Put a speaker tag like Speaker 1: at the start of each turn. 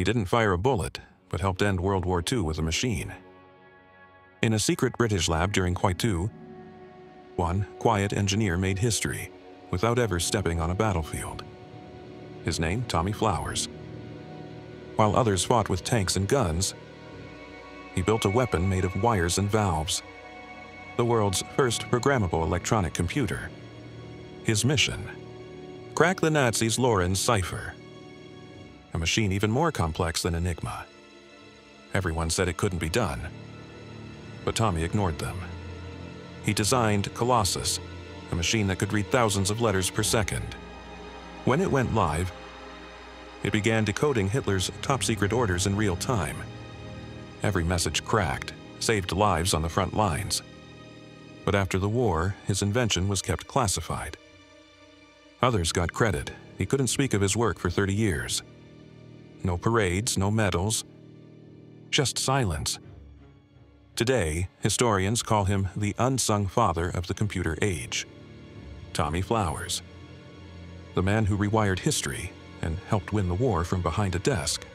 Speaker 1: He didn't fire a bullet, but helped end World War II with a machine. In a secret British lab during Quaitu, one quiet engineer made history without ever stepping on a battlefield. His name, Tommy Flowers. While others fought with tanks and guns, he built a weapon made of wires and valves, the world's first programmable electronic computer. His mission crack the Nazis' Lorenz cipher, machine even more complex than Enigma. Everyone said it couldn't be done, but Tommy ignored them. He designed Colossus, a machine that could read thousands of letters per second. When it went live, it began decoding Hitler's top secret orders in real time. Every message cracked, saved lives on the front lines. But after the war, his invention was kept classified. Others got credit. He couldn't speak of his work for 30 years. No parades, no medals, just silence. Today, historians call him the unsung father of the computer age. Tommy Flowers. The man who rewired history and helped win the war from behind a desk.